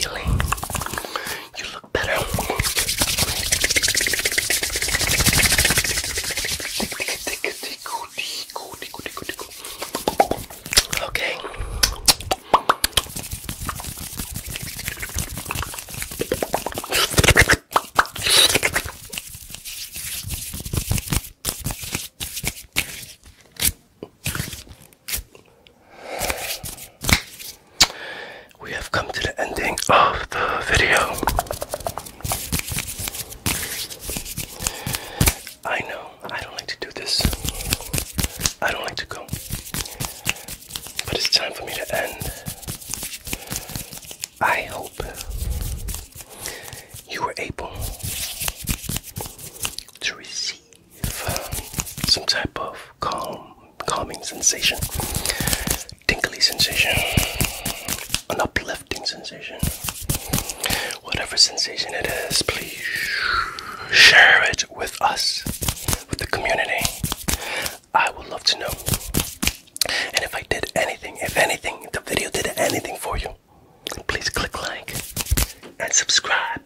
feeling. sensation, an uplifting sensation. Whatever sensation it is, please share it with us, with the community. I would love to know. And if I did anything, if anything, if the video did anything for you, please click like and subscribe.